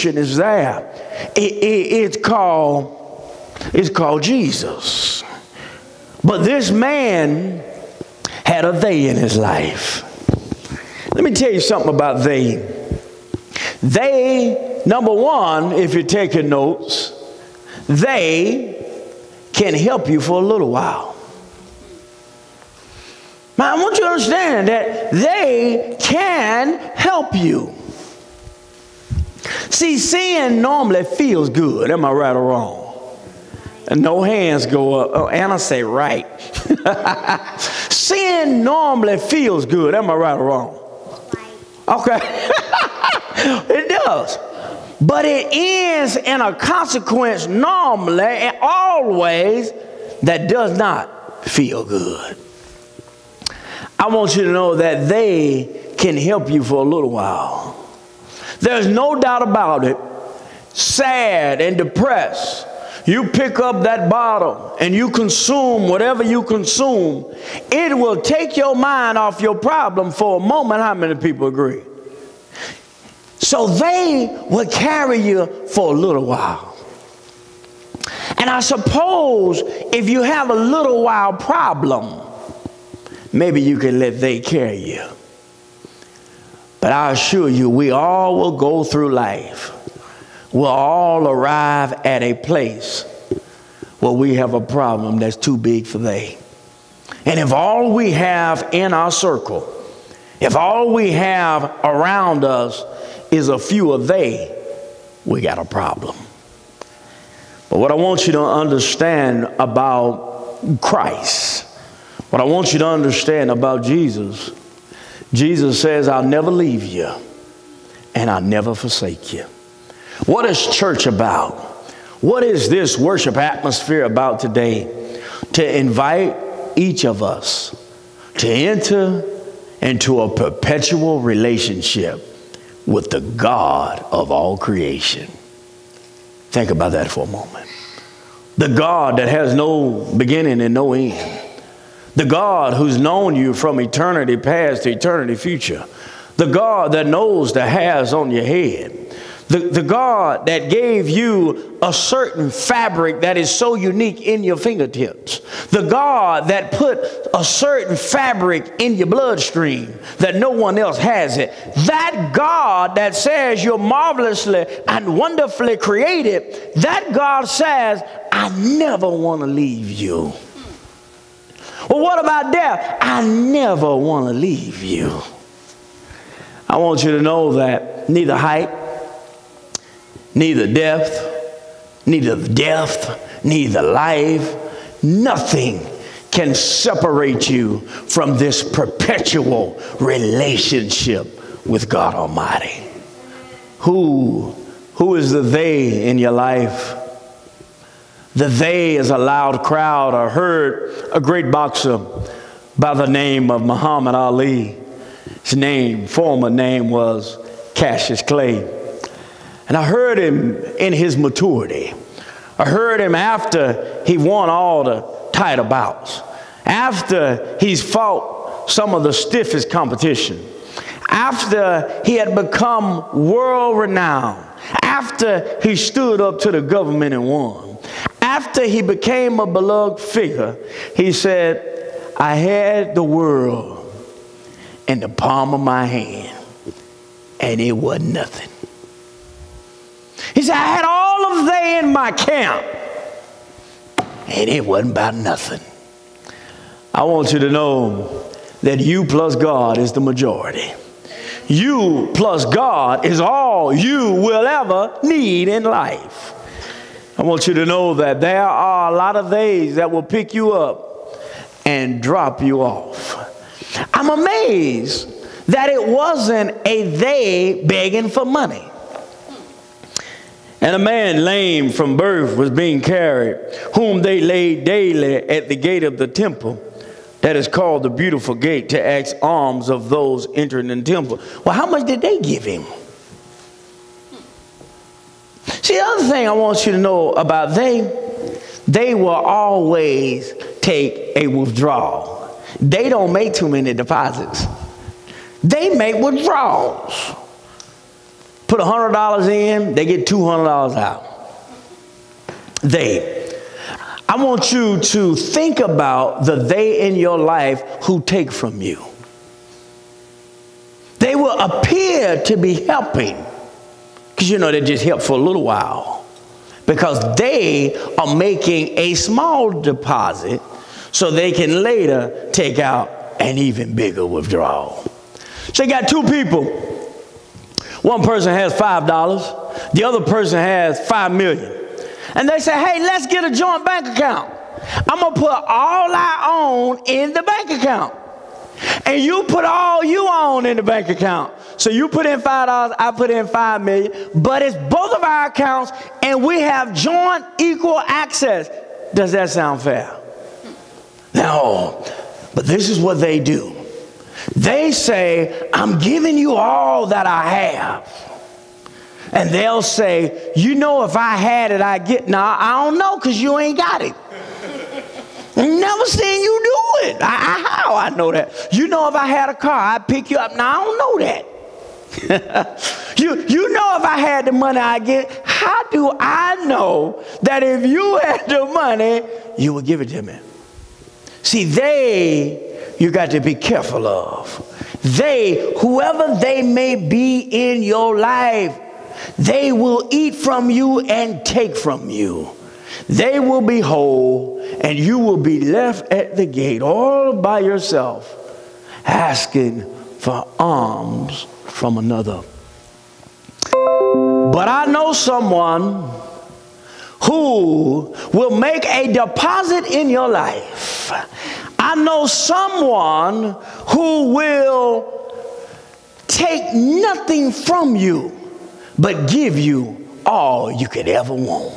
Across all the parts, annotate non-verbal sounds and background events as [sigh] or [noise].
solution is there. It, it, it's called it's called Jesus. But this man had a they in his life. Let me tell you something about they. They, number one, if you're taking notes, they can help you for a little while. Now, I want you to understand that they can help you. See, sin normally feels good. Am I right or wrong? And no hands go up. Oh, Anna say right. [laughs] sin normally feels good. Am I right or wrong? Okay. [laughs] it does. But it ends in a consequence normally and always that does not feel good. I want you to know that they can help you for a little while. There's no doubt about it. Sad and depressed. You pick up that bottle and you consume whatever you consume, it will take your mind off your problem for a moment. How many people agree? So they will carry you for a little while. And I suppose if you have a little while problem, maybe you can let they carry you. But I assure you, we all will go through life. We'll all arrive at a place where we have a problem that's too big for they. And if all we have in our circle, if all we have around us is a few of they, we got a problem. But what I want you to understand about Christ, what I want you to understand about Jesus, Jesus says, I'll never leave you and I'll never forsake you. What is church about? What is this worship atmosphere about today? To invite each of us to enter into a perpetual relationship with the God of all creation. Think about that for a moment. The God that has no beginning and no end. The God who's known you from eternity past to eternity future. The God that knows the hairs on your head. The, the God that gave you a certain fabric that is so unique in your fingertips. The God that put a certain fabric in your bloodstream that no one else has it. That God that says you're marvelously and wonderfully created, that God says, I never want to leave you. Well, what about death? I never want to leave you. I want you to know that neither height, neither depth, neither death, neither life, nothing can separate you from this perpetual relationship with God Almighty. Who, who is the they in your life? The they is a loud crowd. I heard a great boxer by the name of Muhammad Ali. His name, former name was Cassius Clay. And I heard him in his maturity. I heard him after he won all the title bouts, after he's fought some of the stiffest competition, after he had become world renowned, after he stood up to the government and won, after he became a beloved figure, he said, I had the world in the palm of my hand, and it was nothing. He said, I had all of they in my camp, and it wasn't about nothing. I want you to know that you plus God is the majority. You plus God is all you will ever need in life. I want you to know that there are a lot of days that will pick you up and drop you off. I'm amazed that it wasn't a they begging for money. And a man lame from birth was being carried, whom they laid daily at the gate of the temple that is called the beautiful gate to ask alms of those entering the temple. Well, how much did they give him? See, the other thing I want you to know about they, they will always take a withdrawal. They don't make too many deposits. They make withdrawals. put $100 in, they get $200 out. They. I want you to think about the they in your life who take from you. They will appear to be helping because you know they just help for a little while because they are making a small deposit so they can later take out an even bigger withdrawal. So you got two people. One person has $5, the other person has 5 million. And they say, hey, let's get a joint bank account. I'm to put all I own in the bank account. And you put all you own in the bank account. So you put in five dollars, I put in five million, but it's both of our accounts, and we have joint equal access. Does that sound fair? No. But this is what they do. They say, I'm giving you all that I have. And they'll say, You know, if I had it, I'd get. Now, I don't know because you ain't got it. Never seen you do it. I, I, how I know that? You know, if I had a car, I'd pick you up. Now, I don't know that. [laughs] you, you know, if I had the money, I get. How do I know that if you [laughs] had the money, you would give it to me? See, they, you got to be careful of. They, whoever they may be in your life, they will eat from you and take from you. They will be whole, and you will be left at the gate all by yourself, asking for alms from another. But I know someone who will make a deposit in your life. I know someone who will take nothing from you but give you all you could ever want,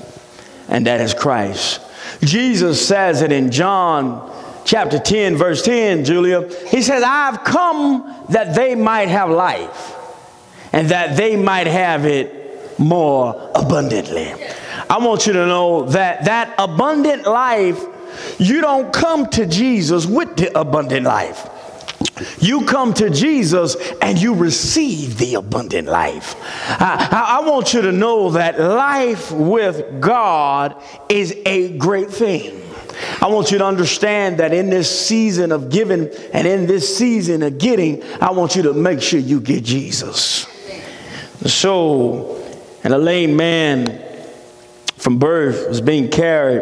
and that is Christ. Jesus says it in John chapter 10, verse 10, Julia. He says, I've come that they might have life and that they might have it more abundantly. I want you to know that that abundant life, you don't come to Jesus with the abundant life. You come to Jesus and you receive the abundant life. I, I, I, want you to know that life with God is a great thing. I want you to understand that in this season of giving and in this season of getting, I want you to make sure you get Jesus. So, and a lame man from birth was being carried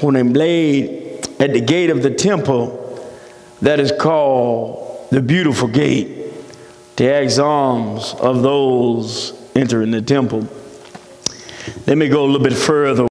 when they laid at the gate of the temple that is called the beautiful gate to ask alms of those entering the temple. Let me go a little bit further.